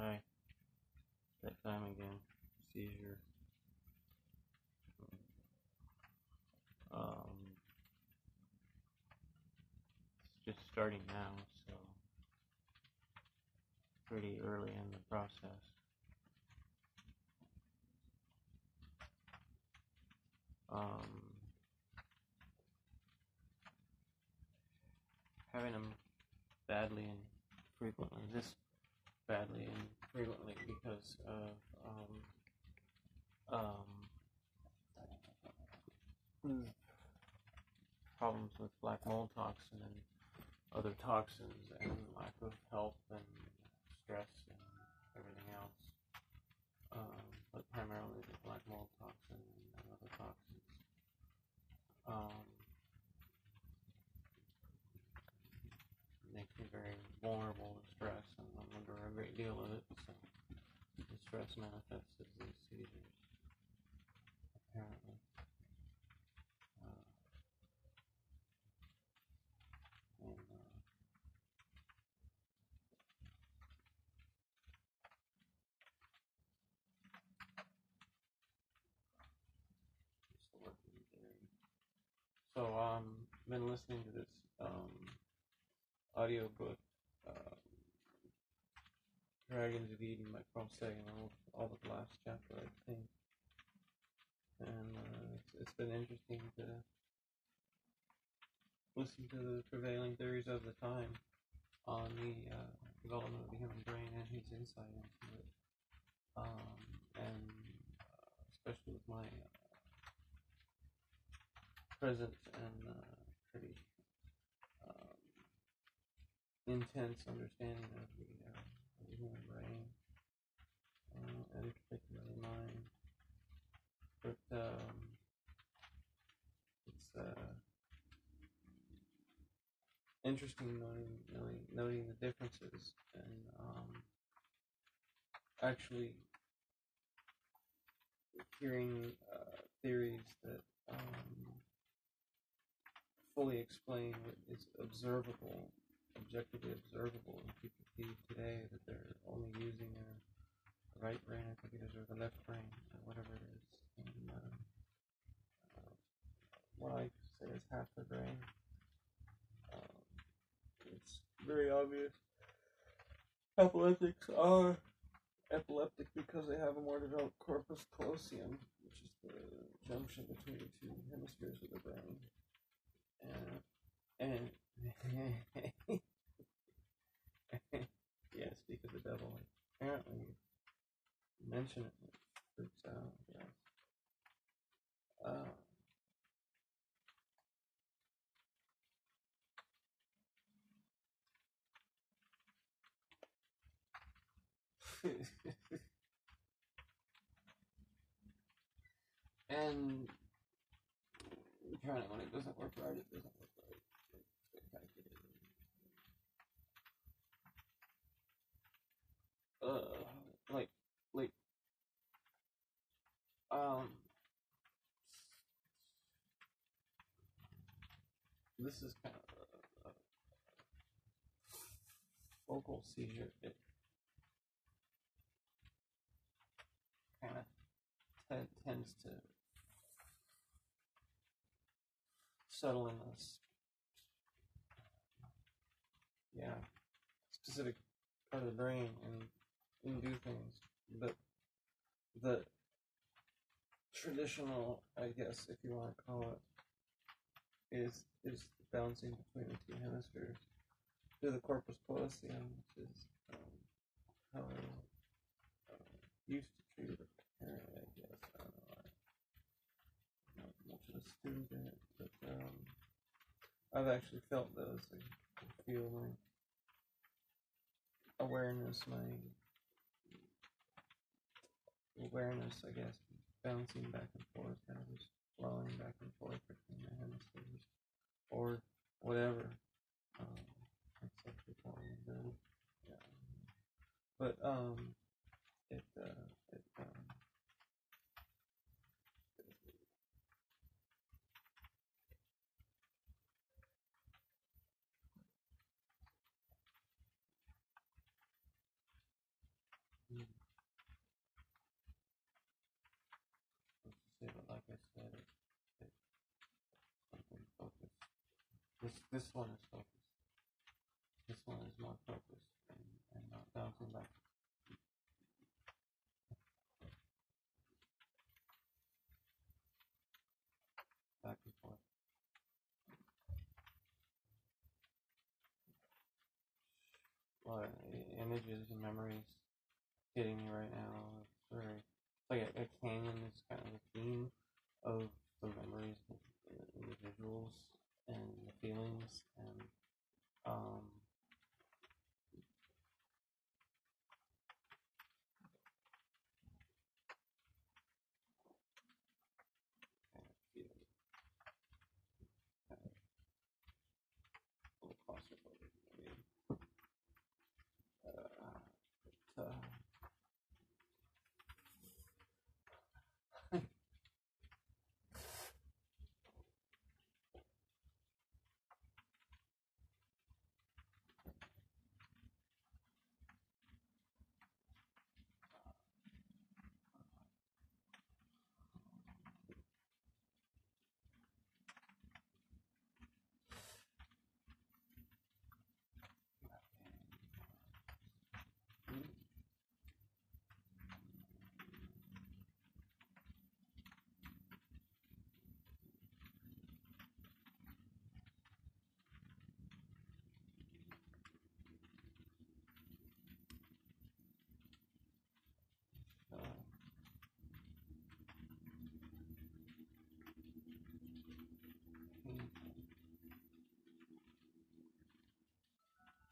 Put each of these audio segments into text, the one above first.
Hi. That time again. Seizure. Um, it's just starting now, so pretty early in the process. Um, having them badly and frequently. This badly and frequently because of um, um, problems with black mold toxin and other toxins and lack of health and stress and everything else. Um, but primarily the black mold toxin and other toxins. Um, makes me very vulnerable to stress, and I'm under a great deal of it. So the stress manifests as seizures, apparently. Uh, and, uh. So um, been listening to this um audiobook, Of Eden by Sagan, all, all but the last chapter, I think. And uh, it's, it's been interesting to listen to the prevailing theories of the time on the uh, development of the human brain and his insight into it. Um, and uh, especially with my uh, present and uh, pretty um, intense understanding of the, human brain, uh, and particularly mine. But um, it's uh, interesting noting, noting, noting the differences and um, actually hearing uh, theories that um, fully explain what is observable, objectively observable in see today, that they're only using their right brain, I think it is, or the left brain, or whatever it is. And, uh, uh, what I say is half the brain. Um, it's very obvious. Epileptics are epileptic because they have a more developed corpus callosum, which is the junction between the two hemispheres of the brain. And, and yeah, speak of the devil. Apparently, you mention it, it freaks out. Yes. Uh, and apparently, when it doesn't work right, it doesn't work right. It's spectacular. Uh, like, like, um, this is kind of a, a focal seizure. It kind of t- tends to settle in this, yeah, specific part of the brain and, and do things. But the traditional, I guess, if you want to call it, is is bouncing between the two hemispheres through the corpus callosum, which is um, how I uh, used to treat it apparently, I guess. I don't know. I'm not much of a student in it, but um, I've actually felt those. I feel my awareness, my awareness, I guess, bouncing back and forth, kind of just flowing back and forth between the hemispheres, or whatever. Um, we call the- yeah. But um, it uh, it um, This this one is focused. This one is more focused and, and not bouncing back. Back and forth. Well, images and memories hitting me right now. It's very like a, a canyon is kind of the theme of the memories of the individuals and the feelings and um kind of feel kind of a little claustrophobic maybe. Uh, but, uh, uh, painful.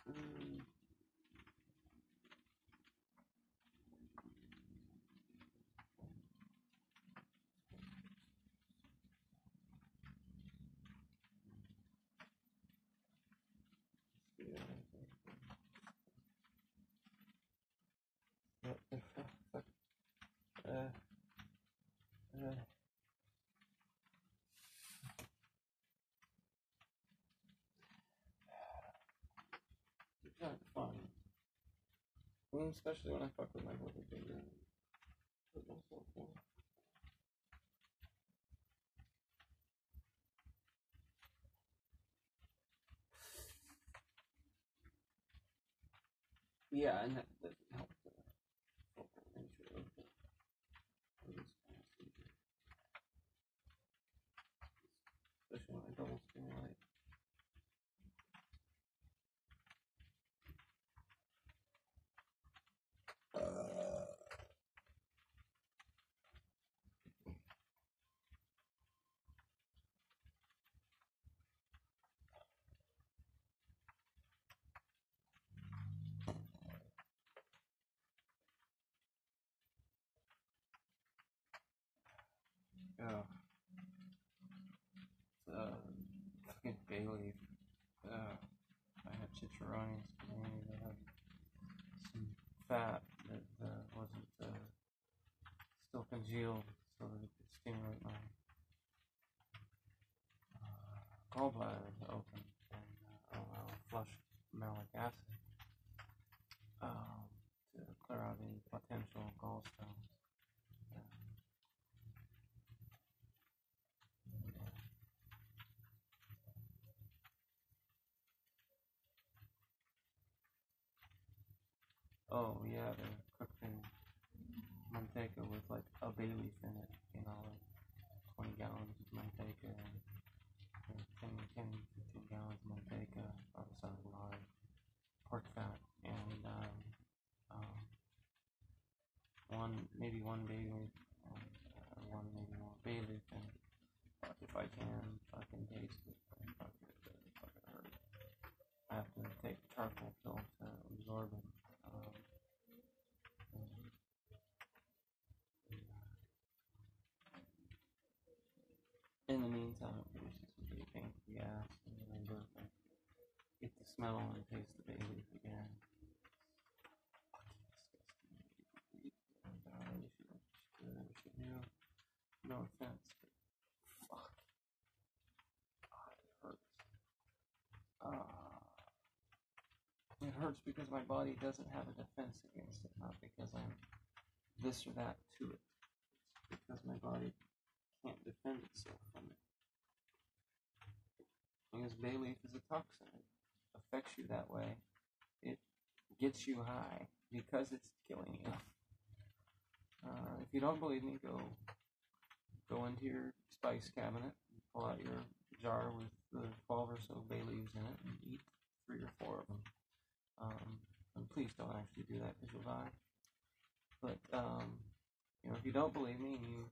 Mm. Yeah. What the fuck? Uh, uh. It's not fun. Mean, especially when I fuck with my myself in. Yeah, and that doesn't help the focal nature of the of this kind of seizure. Especially when I double stimulate. It's, uh, fucking leaf. Uh, I had chicharrones. They had some fat that uh, wasn't uh, still congealed, so that it could stimulate my uh, gallbladder to open and uh, allow flush malic acid um, to clear out any potential gallstones. Oh yeah, they're cooked in manteca with like a bay leaf in it, you know, like 20 gallons of manteca and and 10, 10, 15 gallons of manteca, probably sounds lard, pork fat, and um, um, one, maybe one bay leaf, uh, one maybe more bay leaf, and if I can fucking taste it. I have to take charcoal pill to absorb it. Um, and- in the meantime, produces some pretty painful gas, and then I get the smell and taste the leaf again. No offense, but fuck. God, it hurts. Uh, it hurts because my body doesn't have a defense against it, not because I'm this or that to it. It's because my body can't defend itself from it. because bay leaf is a toxin. It affects you that way. It gets you high because it's killing you. Uh, if you don't believe me, go go into your spice cabinet, pull out your jar with the 12 or so bay leaves in it, and eat three or four of them. Um, and please don't actually do that because you'll die. But um, you know, if you don't believe me and you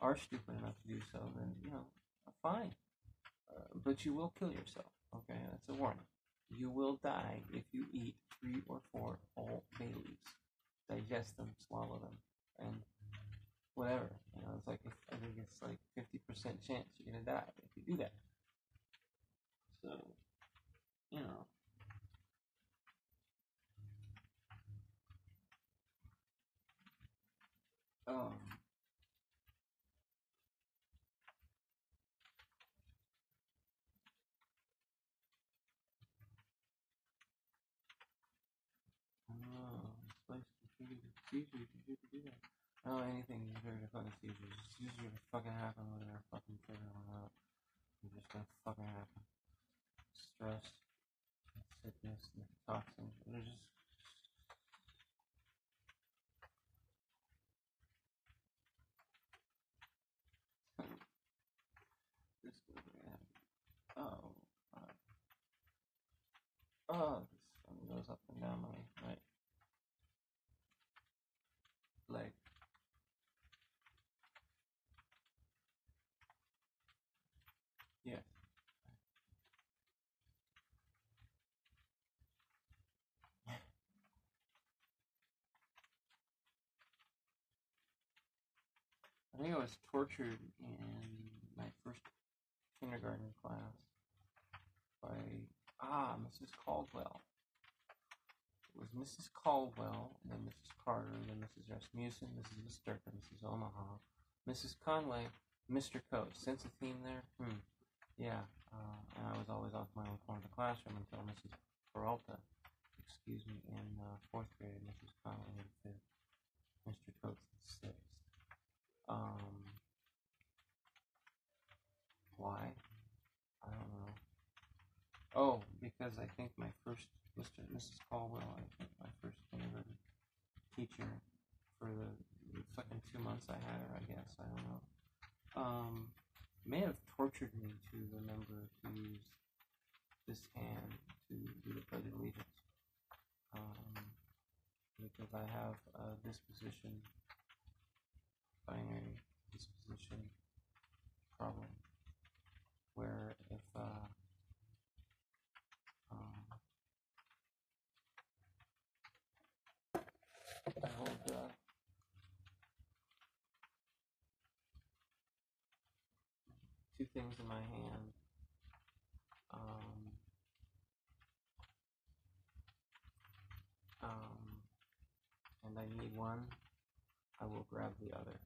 are stupid enough to do so, then you know, fine. Uh, but you will kill yourself. Okay, that's a warning. You will die if you eat three or four whole bay leaves. Digest them, swallow them, and whatever. You know, it's like I think it's like fifty percent chance you're gonna die if you do that. So, you know. Um, Oh, spice do. Oh, anything you trigger to fucking seizures. Seizures are gonna fucking happen whether they're fucking or not. They're just gonna fucking happen. Stress, sickness, and toxins. They're just. Oh, fuck. Oh, this one goes up and down leg. Yes. I think I was tortured in my first kindergarten class by ah Mrs. Caldwell. It was Mrs. Caldwell, and then Mrs. Carter, and then Mrs. Rasmussen, Mrs. Misterka, Mrs. Omaha, Mrs. Conway, Mr. Coach. Sense a theme there? Hmm. Yeah. Uh, and I was always off my own corner of the classroom until Mrs. Peralta, excuse me, in uh, fourth grade, Mrs. Conway in fifth, Mr. Coates in sixth. Um, why? I don't know. Because I think my first Mr. Mrs. Caldwell, I think my first kindergarten teacher for the, the fucking two months I had her, I guess, I don't know. Um, may have tortured me to remember to use this hand to do the Pledge of Allegiance. Um, because I have a disposition, binary disposition problem, where if uh, um, I hold uh, two things in my hand. Um, um, and I need one, I will grab the other.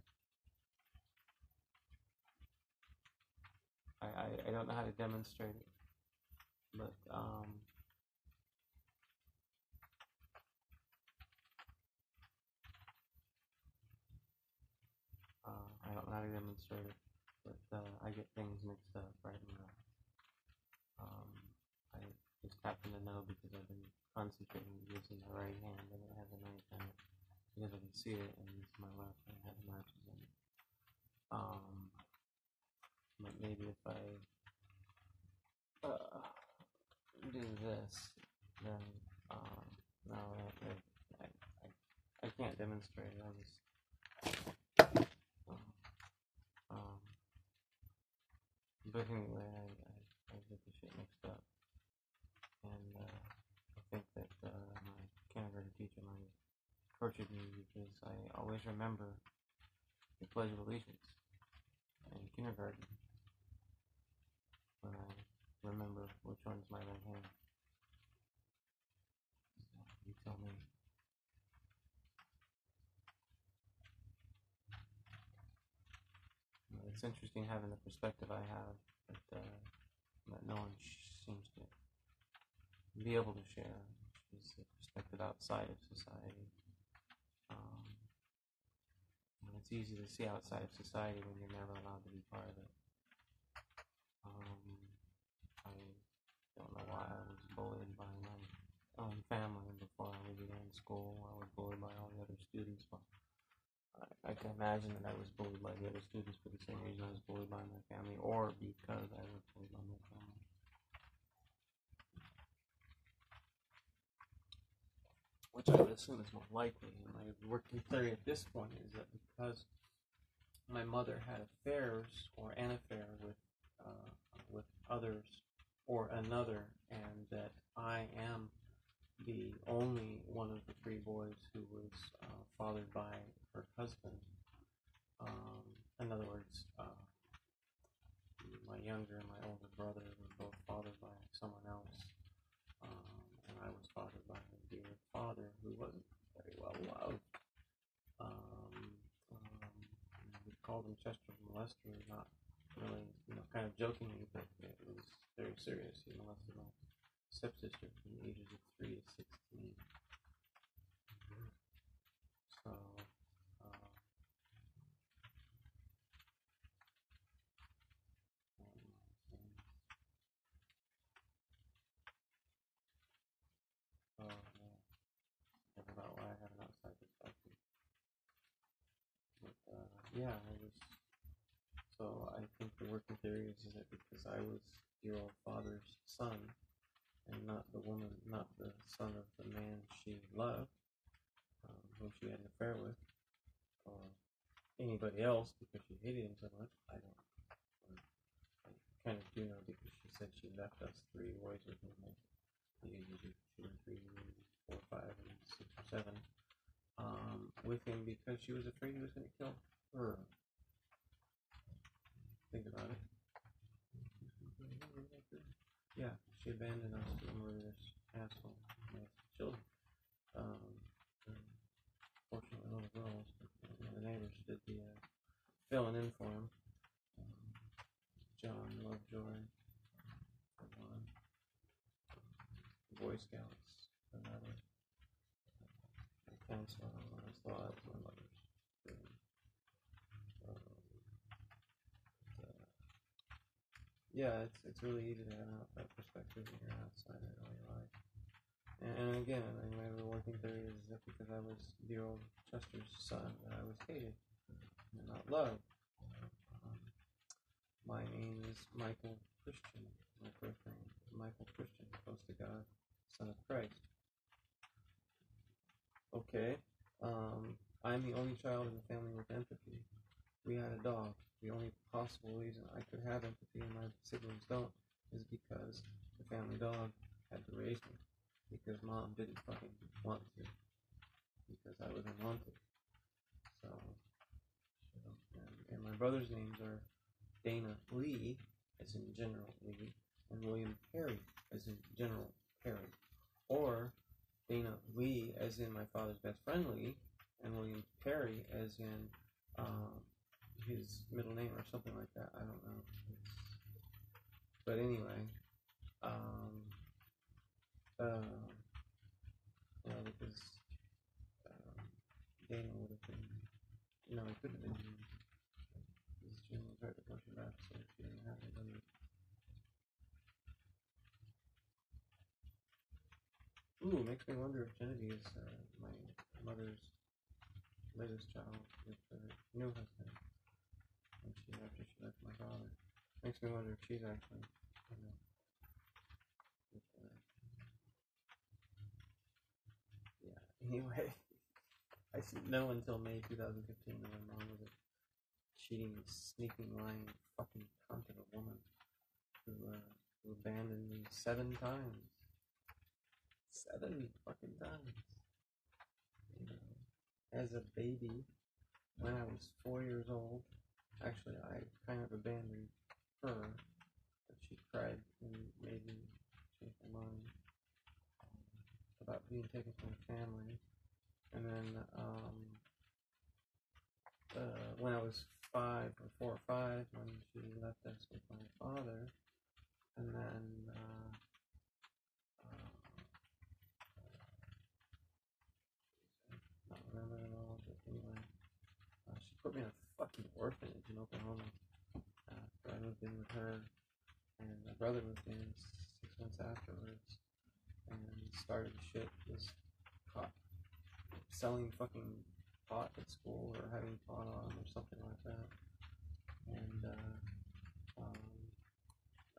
I, I, I don't know how to demonstrate it, but um, uh, I don't know how to demonstrate it, uh, I get things mixed up right and wrong. Um, I just happen to know because I've been concentrating using my right hand and it has a knife in it because I can see it and it's my left and it has matches in it. Um, but maybe if I uh, do this, then um, no, I, I, I, I can't demonstrate. I just um, um, but anyway, I, I, I get the shit mixed up, and uh, I think that uh, my kindergarten teacher might have tortured me because I always remember the Pledge of Allegiance in kindergarten. When I remember which one's my right hand. You tell me. Uh, It's interesting having the perspective I have that, uh, that no one seems to be able to share, which is the perspective outside of society. Um, it's easy to see outside of society when you're never allowed to be part of it. Um, I don't know why I was bullied by my own family before I began school. I was bullied by all the other students. But I, can imagine that I was bullied by the other students for the same reason I was bullied by my family, or because I was bullied by my family. Which I would assume is more likely. And my working theory at this point is that because my mother had affairs or an affair with uh, with others or another, and that I am the only one of the three boys who was uh, fathered by her husband. Um, in other words, uh, my younger and my older brother were both fathered by someone else, um, and I was fathered by a dear father who wasn't very well loved. Um, um, we called him Chester molester, not really, you know, kind of jokingly, but it was very serious. He molested my stepsister from the ages of three to sixteen. So, uh, oh man, never about why I have an outside perspective. But uh, yeah, I was. So I think the working theory is that because I was your old father's son, and not the woman, not the son of the man she loved, um, who she had an affair with, or anybody else because she hated him so much. I don't. I kind of do know because she said she left us three boys with him at the ages of two and three, four, five, and six or seven, um, with him because she was afraid he was going to kill her. Think about it. Yeah, she abandoned us to a murderous asshole with children. Um, fortunately, girls. Uh, one of the neighbors did the uh, filling in for him. Um, John Lovejoy, one. Boy Scouts, another. The thought was my mother's. room. Um, but, uh, yeah, it's it's really easy to have that perspective when you're outside of all your life. And, again, I mean, my working theory is that because I was the old Chester's son, that I was hated and not loved. Um, my name is Michael Christian. My birth name is Michael Christian, close to God, son of Christ. Okay, um, I'm the only child in the family with empathy. We had a dog. The only possible reason I could have empathy and my siblings don't is because the family dog had to raise me. Because mom didn't fucking want to. Because I was unwanted. So, and, and my brother's names are Dana Lee, as in General Lee, and William Perry, as in General Perry. Or Dana Lee, as in my father's best friend Lee, and William Perry, as in um, his middle name or something like that. I don't know. But anyway, um, uh, know, because um, Dana would have been, you know, it could have been June. Because June was right before she so she didn't have it. Ooh, makes me wonder if Genevieve is uh, my mother's latest child with her new husband she after she left my father. Makes me wonder if she's actually, you know, yeah. Anyway, I didn't know until May 2015 that my mom was a cheating, sneaking, lying, fucking cunt of a woman who uh, who abandoned me seven times. Seven fucking times. You know, as a baby, when I was four years old, actually I kind of abandoned her, but she cried and made me change my mind about being taken from the family. And then um, uh, when I was five or four or five, when she left us with my father, and then uh, not remember it all, but anyway, uh, she put me fucking orphanage in Oklahoma after I moved in with her, and my brother moved in six months afterwards, and started shit. Was caught selling fucking pot at school or having pot on or something like that, and uh, um,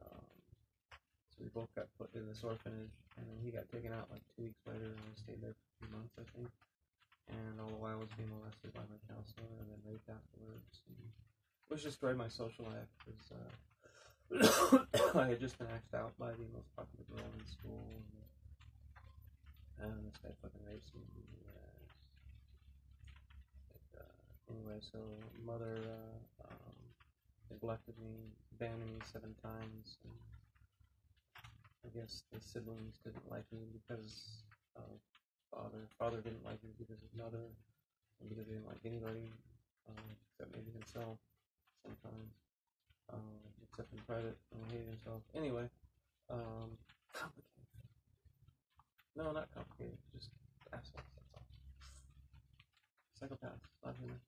um, so we both got put in this orphanage, and then he got taken out like two weeks later, and I stayed there for two months, I think. And all the while I was being molested by my counselor, and then raped afterwards, and which destroyed my social life because uh, I had just been asked out by the most popular girl in school, and, and this guy fucking rapes me. Like, uh, anyway, so mother uh, um, neglected me, abandoned me seven times, and I guess the siblings didn't like me because of father. Father didn't like me because of mother, and because he didn't like anybody um, except maybe himself sometimes, um, except in private when he hated himself. Anyway, um, complicated. No, not complicated. Just assholes. That's all. Psychopaths, not human.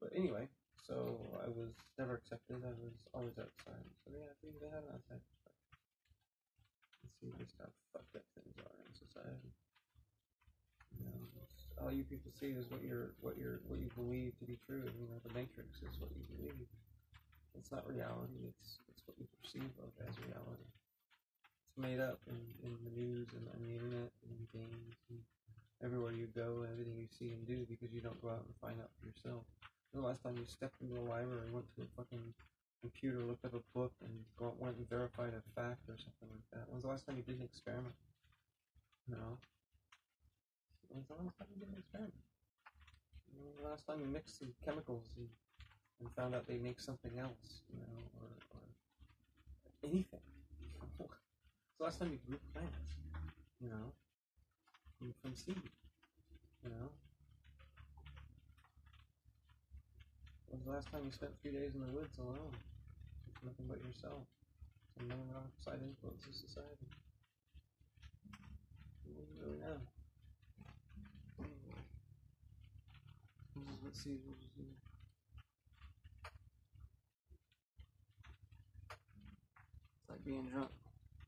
But anyway, so I was never accepted. I was always outside. So yeah, they, they have outside. Let's see just how fucked up things are in society. You know, it's- all you people see is what you're, what you're, what you believe to be true. You know, the Matrix is what you believe. It's not reality. It's it's what you perceive of as reality. It's made up in, in the news and on the internet and in games and everywhere you go and everything you see and do because you don't go out and find out for yourself. The last time you stepped into a library, went to a fucking computer, looked up a book, and went and verified a fact or something like that? When was the last time you did an experiment? You know? When was the last time you did experiment? When the last time you mixed some chemicals and, and found out they make something else, you know, or, or anything? It's the last time you grew plants, you know, from, seed, you know? When was the last time you spent three days in the woods alone? With nothing but yourself. And no outside influence of society. Wouldn't really know. Anyway. Let's see. It's like being drunk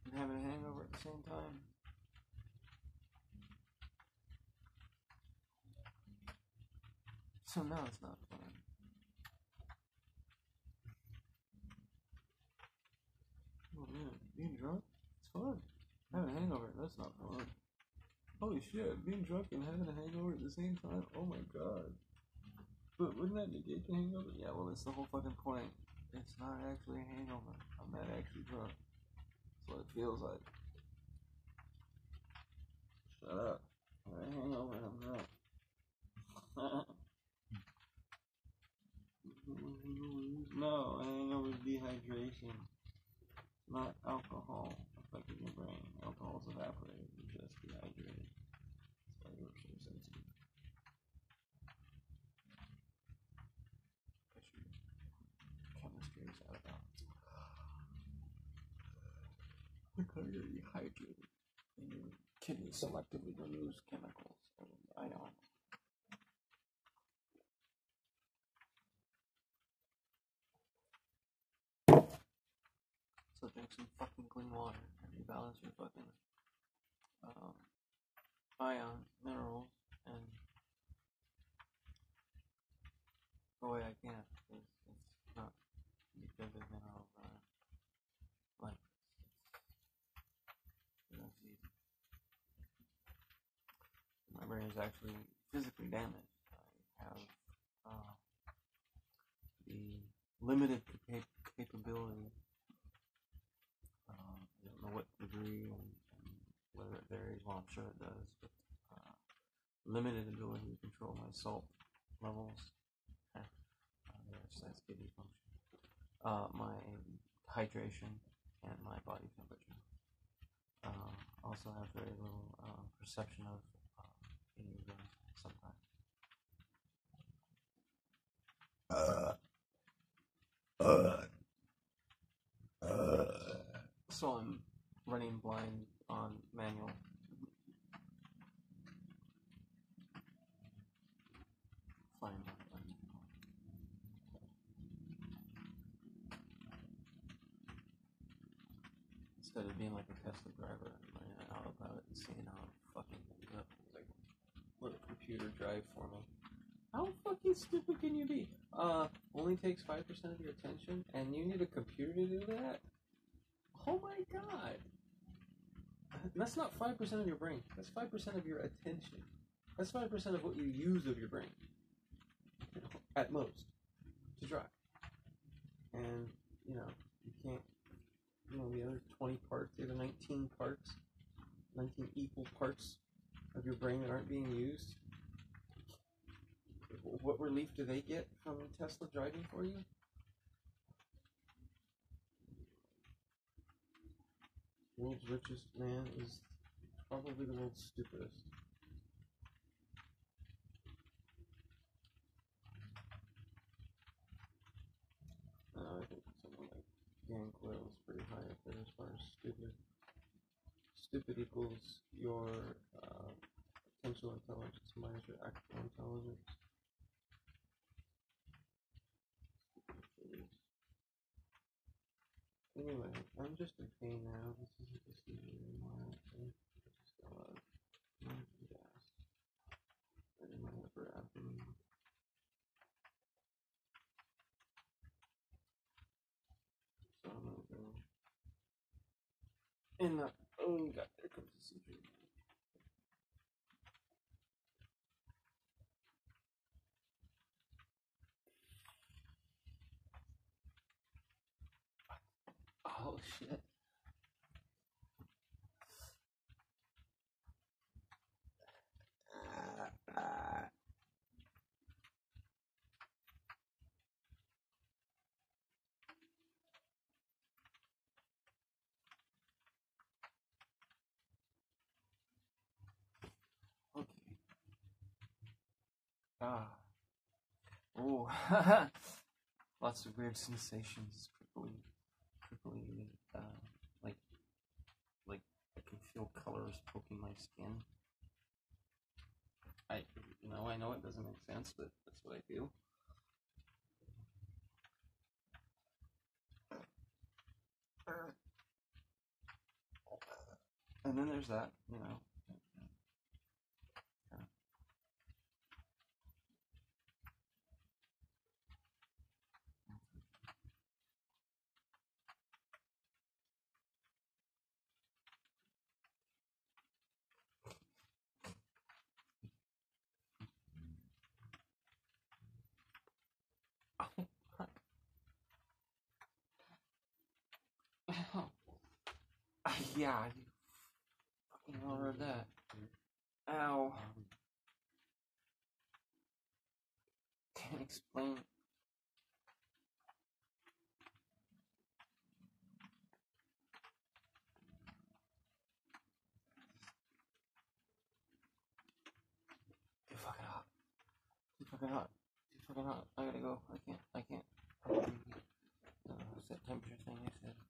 and having a hangover at the same time. So now it's not fun. Oh man, being drunk? It's fun. Having a hangover, that's not fun. Holy shit, being drunk and having a hangover at the same time? Oh my god. But wouldn't that negate the hangover? Yeah, well, that's the whole fucking point. It's not actually a hangover. I'm not actually drunk. That's what it feels like. Shut up. I have a hangover I'm. no, a hangover is dehydration not alcohol affecting your brain. Alcohol's evaporated, you're just dehydrated. That's why you're so sensitive. But your chemistry is out of balance. Because you're dehydrated, and your kidney selectively removes chemicals and ions. So drink some fucking clean water and rebalance your fucking um, ions, minerals, and oh wait, I can't because it's not because of minerals are like it's, it's easy. Is actually physically damaged. I have uh, the limited capa- capability uh, I don't know what degree and, and whether it varies. Well, I'm sure it does, but uh, limited ability to control my salt levels. Uh, that's kidney function. Uh, my hydration and my body temperature. Uh, also have very little uh, perception of uh, any of those sometimes. So I'm running blind on manual. Fine. fine. instead of being like a Tesla driver and running out about it and seeing how it fucking ends up. It's like, let a computer drive for me. How fucking stupid can you be? Uh, only takes 5% of your attention, and you need a computer to do that? Oh my god! That's not 5% of your brain. That's 5% of your attention. That's 5% of what you use of your brain. At most. To drive. And, you know, you can't, you know, the other 20 parts, the other 19 parts, 19 equal parts of your brain that aren't being used. What relief do they get from Tesla driving for you? world's richest man is probably the world's stupidest. Uh, I think someone like Gang Coil is pretty high up there as far as stupid. Stupid equals your uh, potential intelligence minus your actual intelligence. Anyway, I'm just in pain now. This isn't this easy anymore. I just got a lot of gas right in my upper abdomen. So I'm gonna go in the oh god, there comes the seizure. Oh shit. Ah. Okay. Oh. Lots of weird sensations. Prickly, prickly, uh, like, like I can feel colors poking my skin. I, you know, I know it doesn't make sense, but that's what I do. And then there's that, you know. yeah, you fucking heard that. Ow. Can't explain. Too fucking hot. Too fucking hot. Too fucking hot. I gotta go. I can't. I can't. Uh, what's that temperature thing I said?